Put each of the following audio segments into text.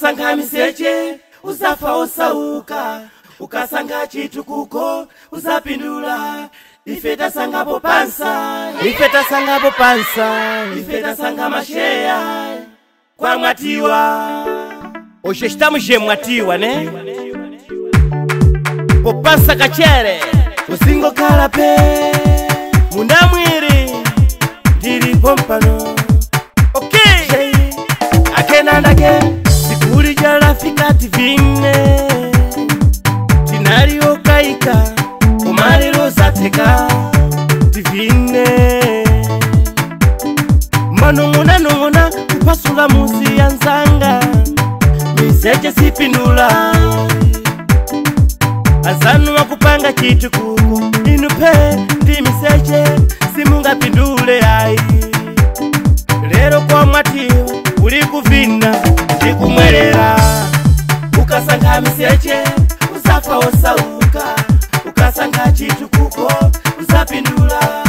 ukasanga miseche usafa osauka ukasanga chitu kuko usapindula ife tasangapo popansa ife tasangapo popansa ife tasanga masheya kwa mwatiwa oxe estamos mwatiwa ne popansa kachere usingo kalape munda mwiri ndilipo mpano okay. again and again zvakati vine tinariwo kaika omarirozateka kuti vine manon'ona non'ona kupasula musi ya nzanga mizeche sipindula azanu wakupanga chitukuku inupe ndi miseche simungapindule ayi lero kwa mwatiwo uli kuvina ndikumwelerao ukasanga miseche usafa wosauka ukasanga chitukuko usapindula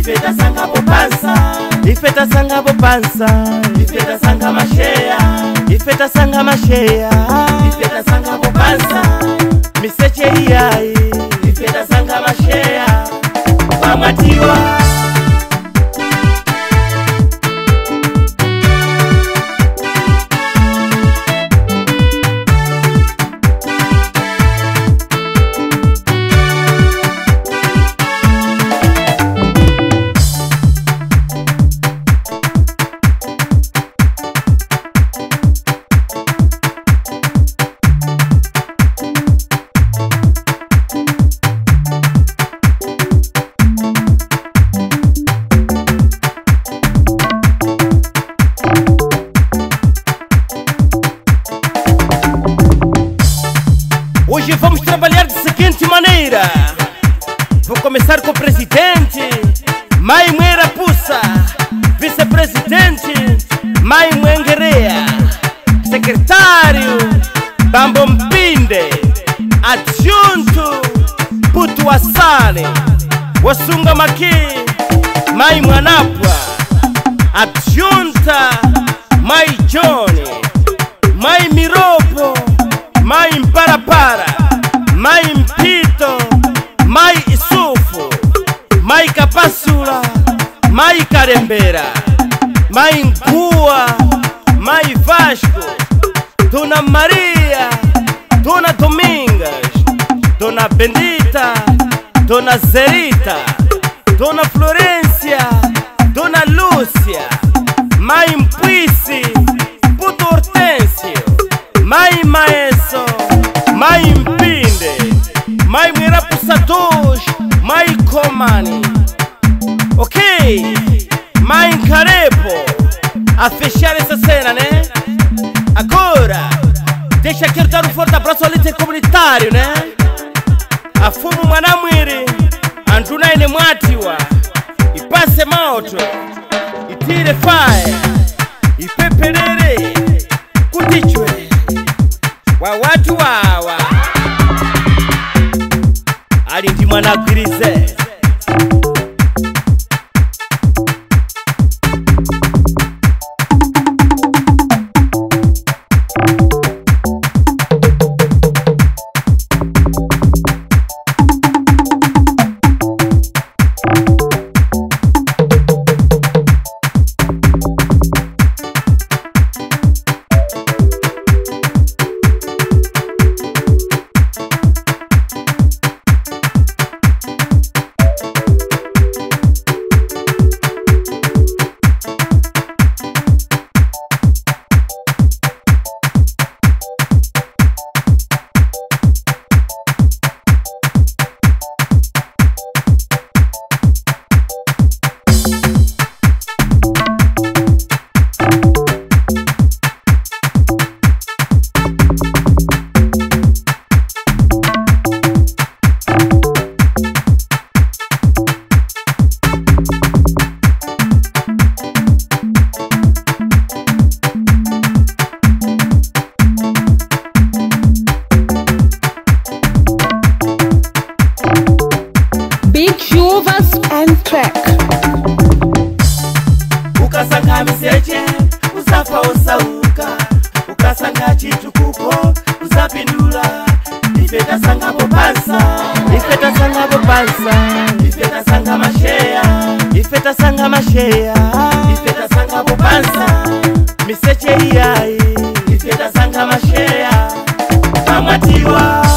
ifetasanga bopansa ifetasanga bopansa ifetasanga masheya ifetasanga masheya ifetasanga bopansa miseche iyai ifetasanga masheya vamatiwa maneira. Vou começar com o presidente Mai Muera Pussa, vice-presidente Mai Muenguerea, secretário Bambompinde, adjunto Putu Asale, Wasunga Maki, Mai Mwanapwa, adjunta Mai Johnny, Mai Miropo, Mai Mparapara. mãe Cua, mãe Vasco, Dona Maria, Dona Domingas, Dona Bendita, Dona Zerita, Dona Florência, Dona Lúcia, Mãe Puice, Puto Hortêncio, Mãe Maeso, Mãe Pinde, Mãe Mirapuçatus, Mãe Comani. Ok? Mancarepo Afficiale esta sera, né? Agora Deixa aqui eu dar um forte abraço ao líder comunitário, né? Afumo Manamiri Anjuna ele matiwa E passe malto E tire fai E peperere Kutichwe Wawatu wawa Ali de Managrizé big juvers and track ukasanga miseche usafa usauka ukasanga chitukuko usapindula ifetasanga bobasa ifetasanga bobasa ifetasanga masheya ifetasanga masheya ifetasanga bobasa miseche iyai ifetasanga masheya amatiwa ifeta